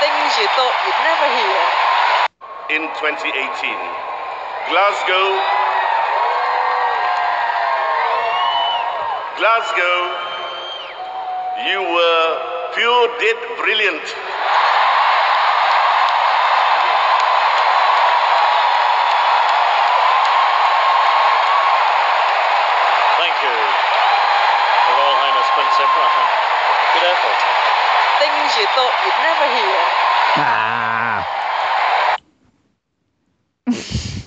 Things you thought you'd never hear. In 2018, Glasgow. Glasgow, you were pure dead brilliant. Thank you, Things you thought you'd never hear. Ah,